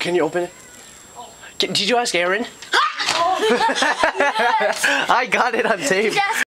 Can you open it? Did you ask Aaron? I got it on tape. Yes.